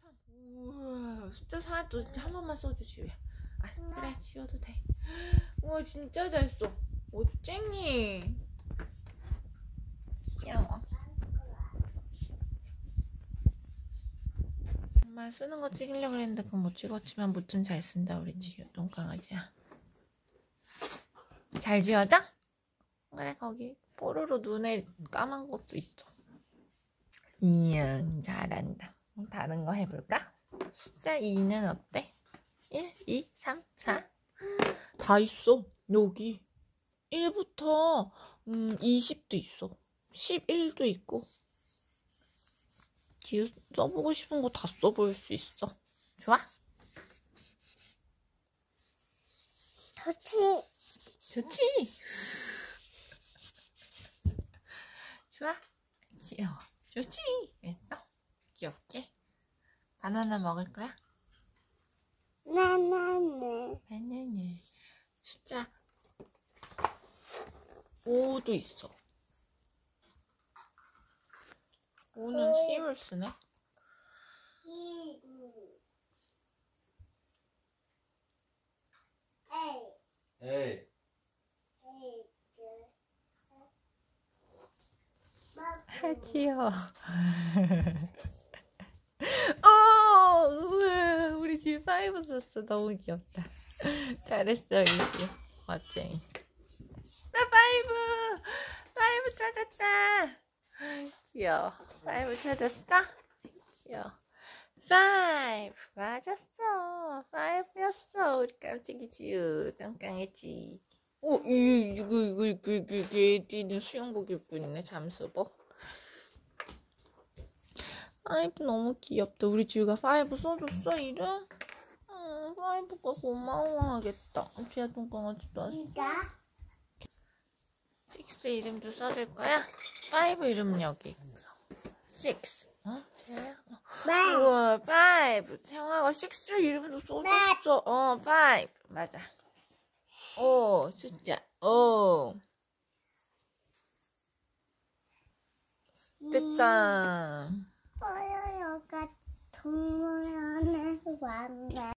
3. 우와, 숫자 4도 한 번만 써주지, 왜. 아, 그래, 지워도 돼. 우와, 진짜 잘 써. 어쨍이. 귀여워. 엄마 쓰는 거 찍으려고 했는데 그건 못 찍었지만 무튼 잘 쓴다, 우리 지우, 똥강아지야. 잘 지워져? 그래, 거기 뽀로로 눈에 까만 것도 있어. 이야, 잘한다. 다른 거 해볼까? 숫자 2는 어때? 1, 2, 3, 4. 다 있어. 여기. 1부터 음, 20도 있어. 11도 있고. 지우 써보고 싶은 거 다 써볼 수 있어. 좋아? 좋지. 좋지? 좋아? 귀여워. 좋지? 됐어? 귀엽게. 바나나 먹을 거야? 나나는 바나나. 숫자 5도 있어. 5는 10을 쓰네? 시. 에이. 에이, 에이. 아, 귀여워. 어, 우와, five 썼어. 너무 귀엽다. 잘했어, 집. 멋쟁이. 나 five! five 찾았다! 귀여워. five 찾았어? 귀여워. five! 맞았어. five였어. 우리 깜찍이 지후. 똥깡했지. 어, 이, 이거, 이거, 이거, 이거, 이거, 얘는 수영복 입고 있네, 잠수복. five 너무 귀엽다. 우리 지후가 five 써줬어, 이름? 응, five가 고마워하겠다. 지아 똥강아지도. 이가 식스 이름도 써줄 거야? five 이름은 여기 있어. 식스. 어? 지아야? 어. 네. 우와, five. 세화가 식스 이름도 써줬어. 어, five. 맞아. 오, 숫자. 오. 됐다. 뽀요요가 동물원에 왔네.